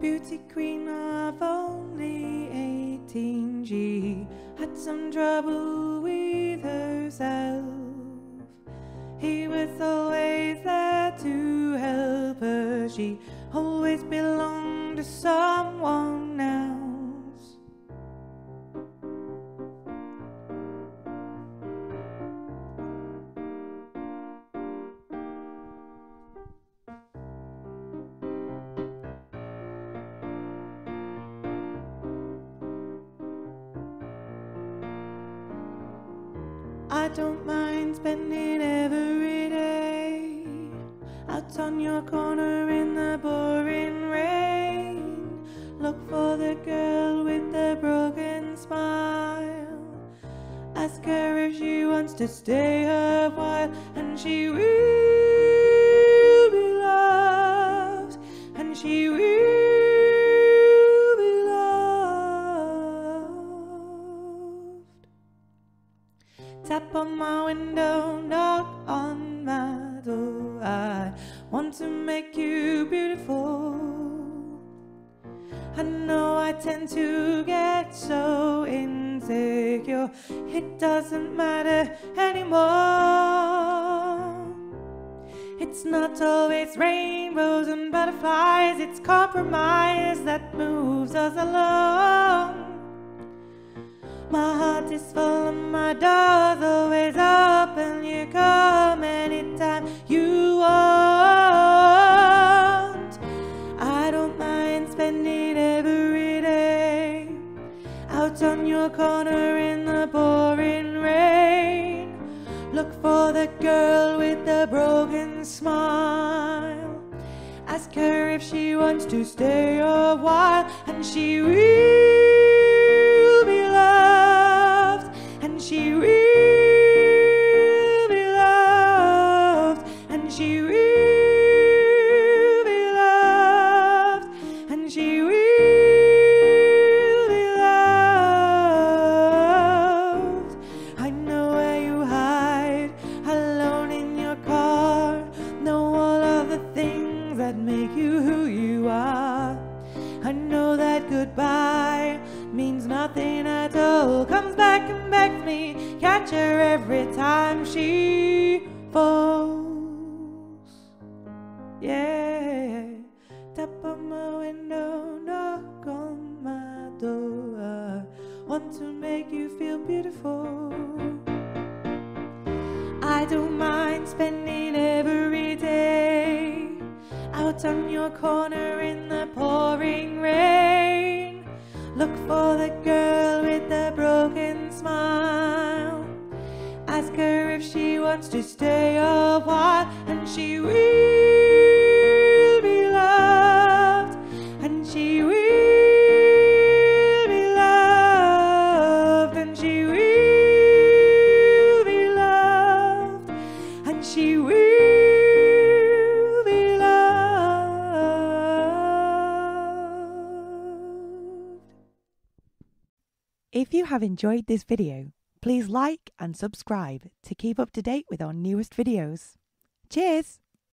beauty queen of only 18, she had some trouble with herself. He was always there to help her, she always belonged to someone else. I don't mind spending every day out on your corner in the boring rain. Look for the girl with the broken smile. Ask her if she wants to stay a while, and she will Tap on my window, knock on my door. I want to make you beautiful. I know I tend to get so insecure, it doesn't matter anymore. It's not always rainbows and butterflies, it's compromise that moves us along. My heart is full and my door's always open. You come anytime you want. I don't mind spending every day out on your corner in the pouring rain. Look for the girl with the broken smile. Ask her if she wants to stay a while, and she will me, catch her every time she falls. Yeah, tap on my window, knock on my door. I Want to make you feel beautiful. I don't mind spending every day out on your corner in the pouring rain. Look for the girl with the broken smile. Ask her if she wants to stay a while, and she will be loved, and she will be loved, and she will be loved, and she will be loved. If you have enjoyed this video, please like and subscribe to keep up to date with our newest videos. Cheers!